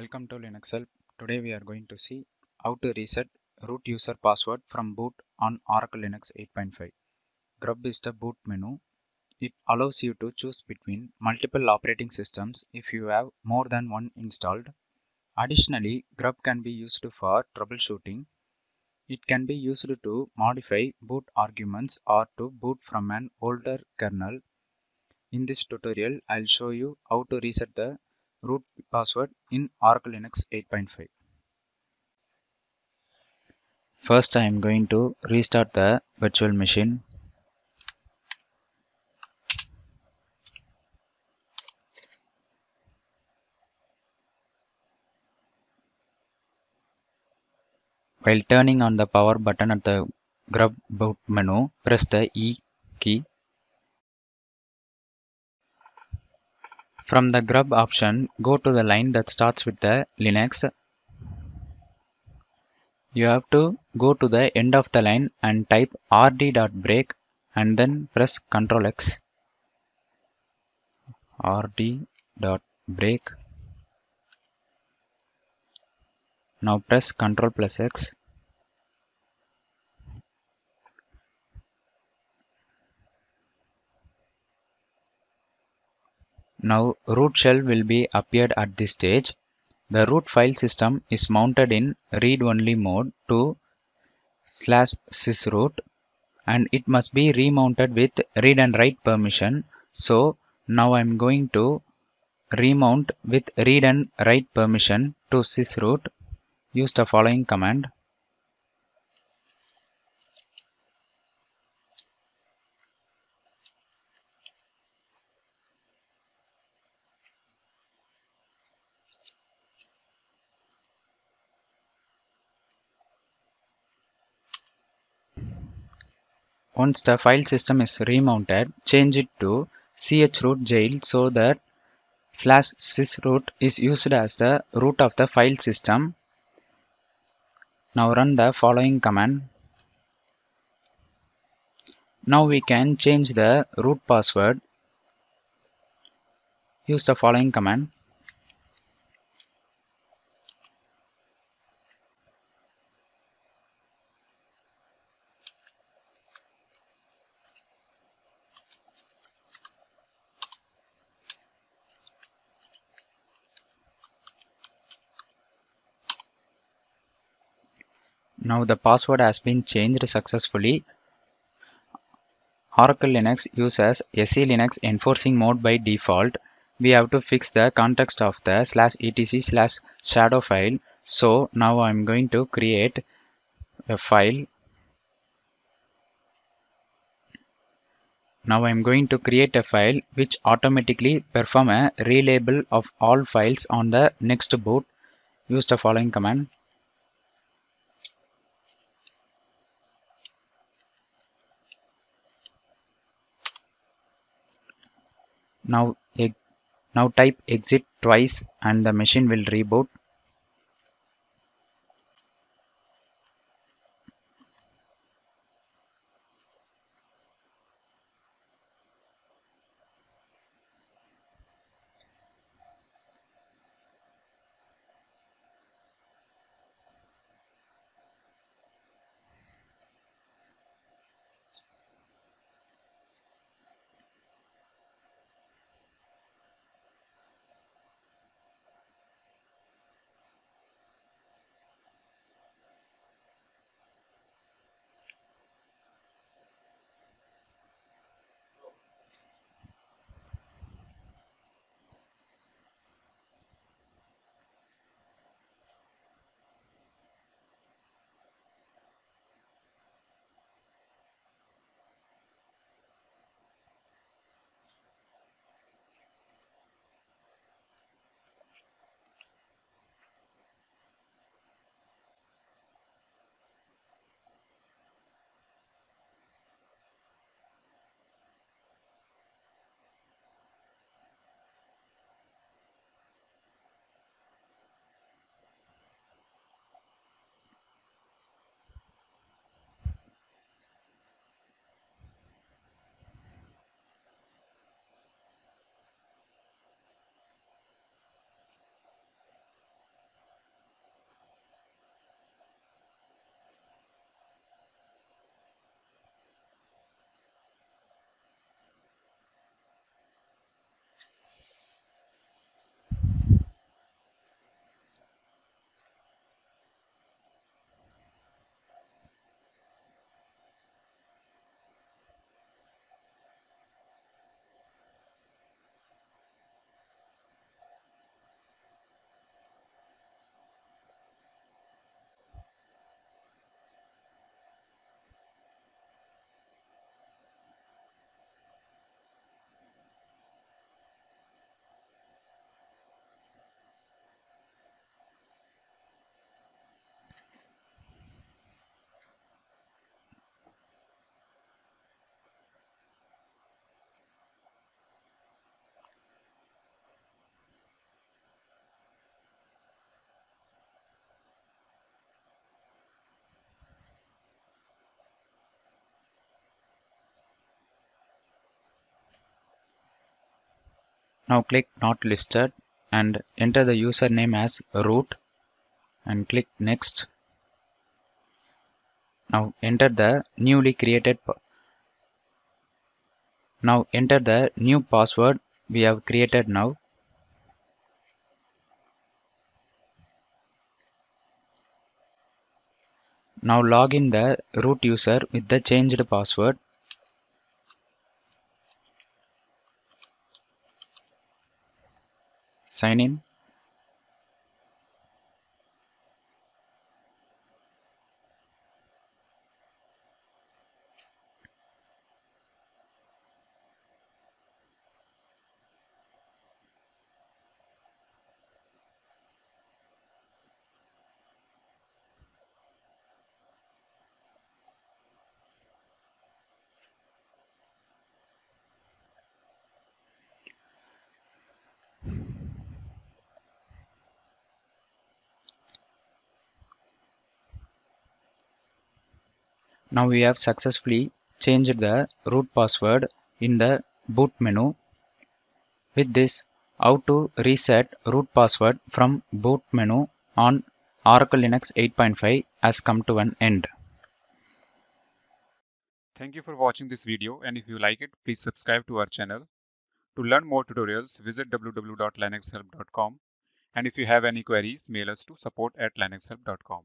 Welcome to Linux Help. Today we are going to see how to reset root user password from boot on Oracle Linux 8.5. Grub is the boot menu. It allows you to choose between multiple operating systems if you have more than one installed. Additionally, Grub can be used for troubleshooting. It can be used to modify boot arguments or to boot from an older kernel. In this tutorial, I'll show you how to reset the root password in Oracle Linux 8.5. First I am going to restart the virtual machine. While turning on the power button at the grub boot menu, press the E key. From the grub option, go to the line that starts with the Linux. You have to go to the end of the line and type rd.break and then press Ctrl X. rd.break. Now press Ctrl plus X. Now root shell will be appeared at this stage. The root file system is mounted in read-only mode to slash sysroot and it must be remounted with read and write permission. So now I'm going to remount with read and write permission to sysroot. Use the following command. Once the file system is remounted, change it to chroot jail so that slash sysroot is used as the root of the file system. Now run the following command. Now we can change the root password. Use the following command. Now the password has been changed successfully. Oracle Linux uses SE Linux enforcing mode by default. We have to fix the context of the slash etc slash shadow file. So now I'm going to create a file. Now I'm going to create a file which automatically perform a relabel of all files on the next boot. Use the following command. Now, now type exit twice and the machine will reboot. Now click not listed and enter the username as root and click next. Now enter the newly created now enter the new password we have created now. Now log in the root user with the changed password. Sign Now we have successfully changed the root password in the boot menu. With this, how to reset root password from boot menu on Oracle Linux 8.5 has come to an end. Thank you for watching this video and if you like it, please subscribe to our channel. To learn more tutorials, visit www.linuxhelp.com and if you have any queries, mail us to support at linuxhelp.com.